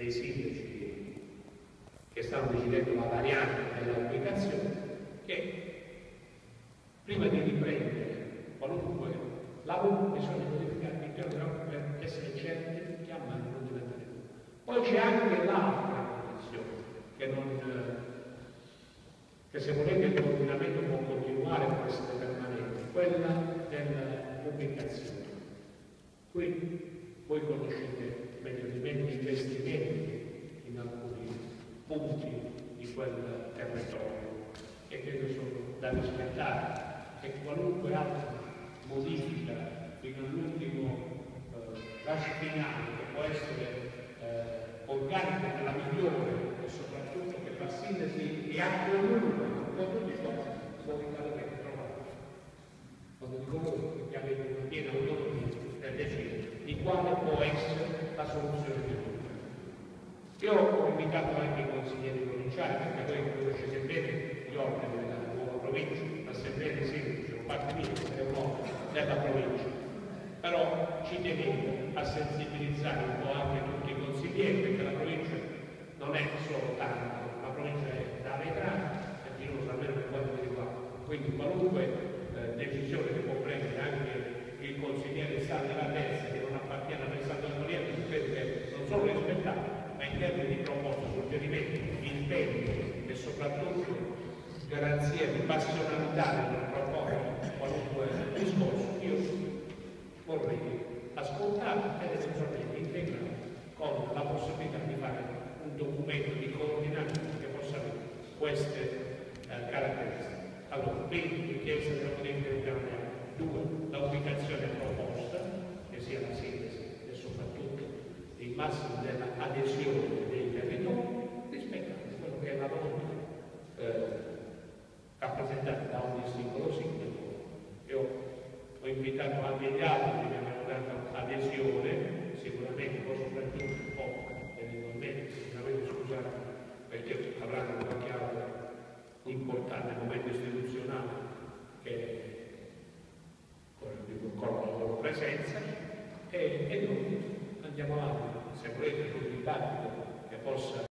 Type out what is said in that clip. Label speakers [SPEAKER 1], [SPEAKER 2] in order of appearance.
[SPEAKER 1] dei sindaci che stanno decidendo la variante dell'applicazione che prima di riprendere qualunque lavoro bisogna modificare il piano per essere certi che a mano non diventare. Poi c'è anche l'altra condizione che non che se volete il coordinamento può continuare, può essere permanente, quella dell'ubicazione. Qui voi punti di quel territorio che credo sono da rispettare e qualunque altra modifica fino all'ultimo eh, lascio finale che può essere eh, organica della migliore e soprattutto che fa sintesi e accomuna un po' tutti può ricadere. Quando dico voi che avete una piena autonomia per decidere di quale può essere la soluzione di tutto. Io ho invitato anche i consiglieri provinciali, perché voi conoscete bene gli organi della nuova provincia, l'assemblea di sindaci, o parte mia, è un della provincia. Però ci tenevo a sensibilizzare un po' anche tutti i consiglieri, perché la provincia non è solo tanto, la provincia è da vetrano, e chi non sa almeno per quanto mi riguarda. Quindi qualunque eh, decisione che può prendere anche il consigliere Salvi Latezza, che non appartiene a Alessandro Antonielli, credo che non solo rispettato, ma in termini di proposte, suggerimenti, impegni e soprattutto garanzia di passionalità nel proporre qualunque discorso, io vorrei ascoltare ed eventualmente integrare con la possibilità di fare un documento di coordinamento che possa avere queste eh, caratteristiche. Allora, quindi richiesta della modifica del piano due, l'ubicazione proposta, che sia la sintesi e soprattutto il massimo dell'adesione dei territori rispetto a quello che è la volontà eh, rappresentata da ogni singolo sindaco. Io ho invitato anche gli altri che hanno dato adesione, sicuramente, poi soprattutto un po' eventualmente, sicuramente scusate, perché avranno qualche altro importante momento istituzionale che con la loro presenza. E, e noi andiamo avanti, se volete, con un dibattito che possa